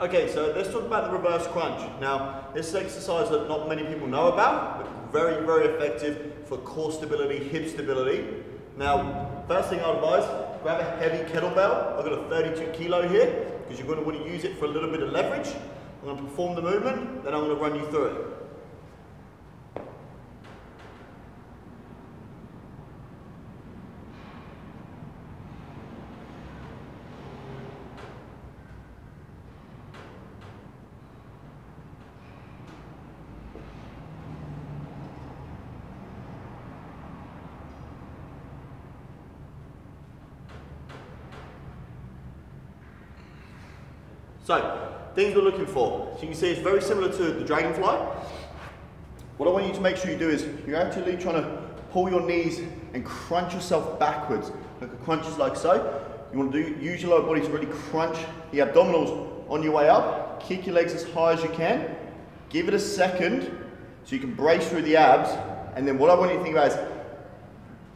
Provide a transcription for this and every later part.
Okay, so let's talk about the reverse crunch. Now, this is an exercise that not many people know about, but very, very effective for core stability, hip stability. Now, first thing I'd advise, grab a heavy kettlebell. I've got a 32 kilo here, because you're going to want to use it for a little bit of leverage. I'm going to perform the movement, then I'm going to run you through it. So, things we're looking for. So you can see it's very similar to the dragonfly. What I want you to make sure you do is you're actually trying to pull your knees and crunch yourself backwards. Like a crunch is like so. You want to do, use your lower body to really crunch the abdominals on your way up. Kick your legs as high as you can. Give it a second so you can brace through the abs. And then what I want you to think about is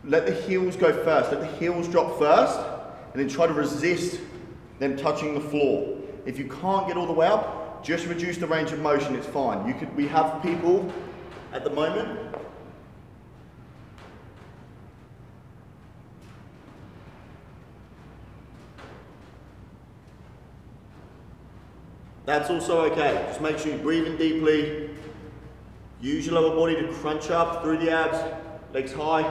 let the heels go first. Let the heels drop first and then try to resist them touching the floor. If you can't get all the way up, just reduce the range of motion, it's fine. You could, we have people at the moment That's also okay. Just make sure you're breathing deeply. Use your lower body to crunch up through the abs, legs high.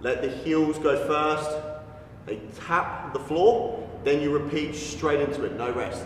Let the heels go first. They tap the floor, then you repeat straight into it, no rest.